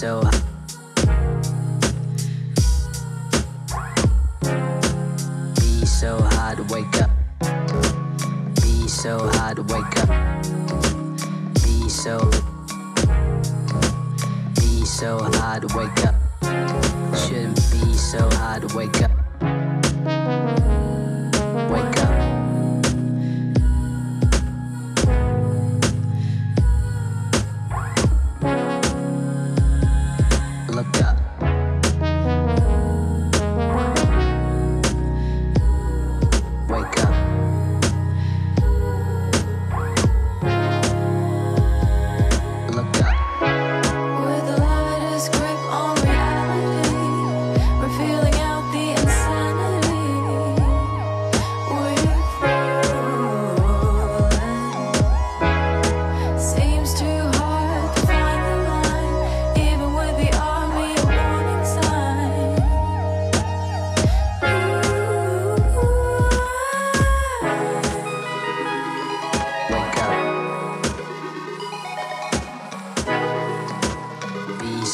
so Be so hard to wake up. Be so hard to wake up. Be so Be so hard to wake up. Shouldn't be so hard to wake up.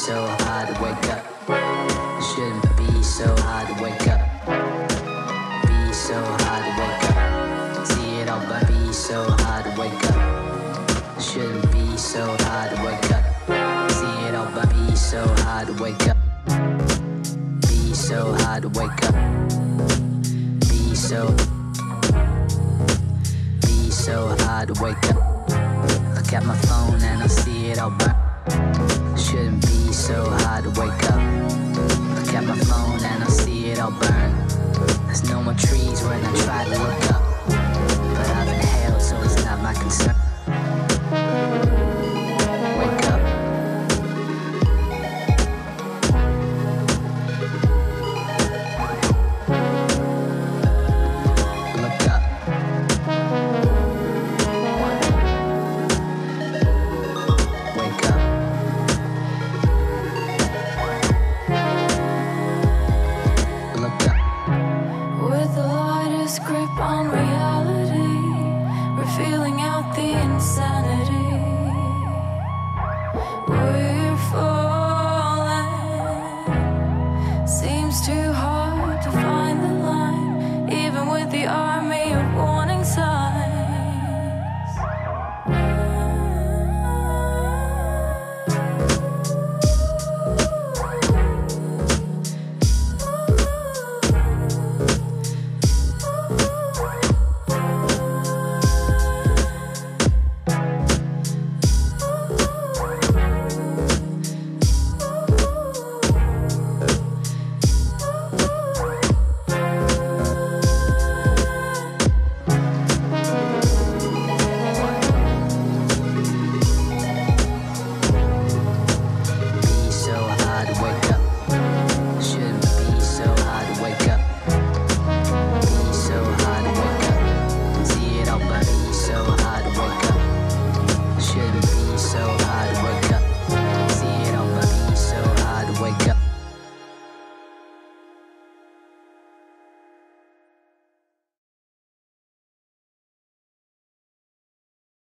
So hard to wake up. Shouldn't be so hard to wake up. Be so hard to wake up. See it all, but be so hard to wake up. Shouldn't be so hard to wake up. See it all, but be so hard to wake up. Be so hard to wake up. Be so. Be so hard to wake up. Burn. There's no more trees when I try to look up. Lightest